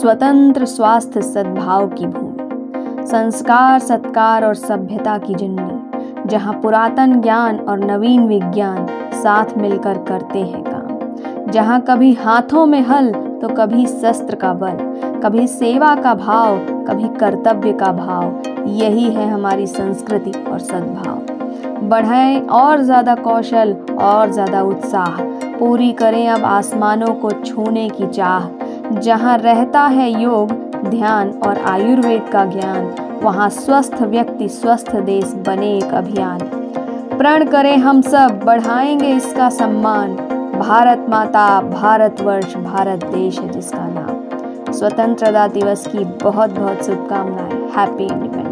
स्वतंत्र स्वास्थ्य सद्भाव की भूमि, संस्कार, सत्कार और सभ्यता की जननी जहाँ पुरातन ज्ञान और नवीन विज्ञान साथ मिलकर करते हैं काम। जहाँ कभी हाथों में हल तो कभी शस्त्र का बल, कभी सेवा का भाव, कभी कर्तव्य का भाव, यही है हमारी संस्कृति और सद्भाव। बढ़ाएँ और ज़्यादा कौशल और ज़्यादा उत्साह, पूरी करें अब आसमानों को छूने की चाह। जहाँ रहता है योग, ध्यान और आयुर्वेद का ज्ञान, वहाँ स्वस्थ व्यक्ति, स्वस्थ देश बने एक अभियान। प्रण करें हम सब, बढ़ाएँगे इसका सम्मान। भारत माता, भारतवर्ष, भारत देश है जिसका नाम। स्वतंत्रता दिवस की बहुत बहुत शुभकामनाएँ। Happy independence